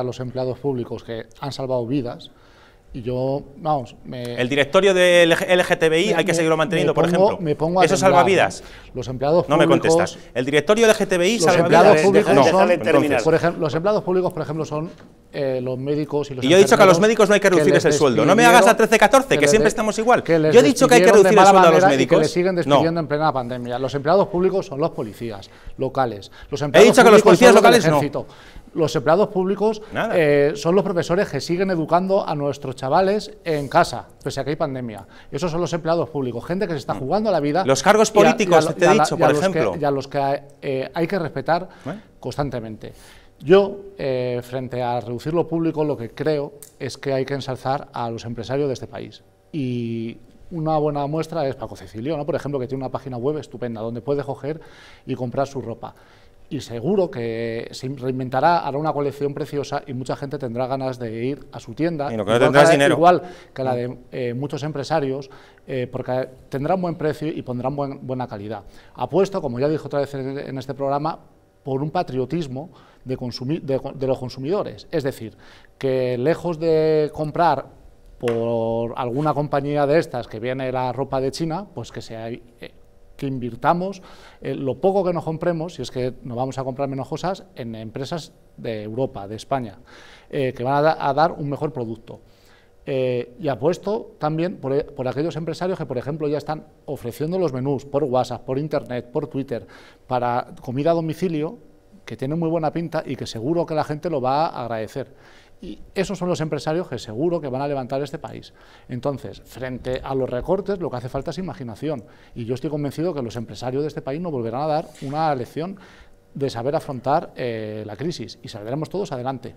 a los empleados públicos que han salvado vidas y yo, vamos, me, El directorio del LGTBI me- hay que seguirlo manteniendo, me por pongo- ejemplo. me pongo a ¿Eso temblar, salva vidas? ¿no? Los empleados No me públicos... contestas. ¿El directorio LGTBI Los salva empleados vidas? públicos No, son, por ejemplo, los empleados públicos, por ejemplo, son eh, los médicos y los Y yo he dicho que a los médicos no hay que reducirles les el sueldo. No me hagas la despidieron- 13-14, que siempre estamos igual. Yo he dicho que hay que reducir el sueldo a los Y que médicos. le siguen No. despidiendo en plena pandemia. Los empleados públicos son los policías locales. Los He empleados dicho que los públicos policías son los del locales no. Los empleados públicos eh, son los profesores que siguen educando a nuestros chavales en casa, pese a que hay pandemia. Esos son los empleados públicos, gente que se está jugando la vida. Mm. Los cargos a- a políticos, te he a dicho, y a por los que- ejemplo. y a los que eh, hay que respetar ¿Eh? constantemente. Yo, eh, frente a reducir lo público, lo que creo es que hay que ensalzar a los empresarios de este país. Y una buena muestra es Paco Cecilio, ¿no? por ejemplo, que tiene una página web estupenda donde puede coger y comprar su ropa. Y seguro que se reinventará, hará una colección preciosa y mucha gente tendrá ganas de ir a su tienda. Y lo que no dinero. Igual que la de eh, muchos empresarios, eh, porque tendrán buen precio y pondrán buen- buena calidad. Apuesto, como ya dije otra vez en, en este programa, por un patriotismo de, de, de los consumidores. Es decir, que lejos de comprar por alguna compañía de estas que viene la ropa de China, pues que sea eh, que invirtamos eh, lo poco que nos compremos, si es que nos vamos a comprar menos cosas, en empresas de Europa, de España, eh, que van a, a dar un mejor producto. Y apuesto también por, e- por aquellos empresarios que, por ejemplo, ya están ofreciendo los menús por WhatsApp, por Internet, por Twitter, para comida a domicilio, que tienen muy buena pinta y que seguro que la gente lo va a agradecer. Y esos son los empresarios que seguro que van a levantar este país. Entonces, frente a los recortes, lo que hace falta es imaginación. Y yo estoy convencido que los empresarios de este país nos volverán a dar una lección de saber afrontar eh, la crisis y saldremos todos adelante.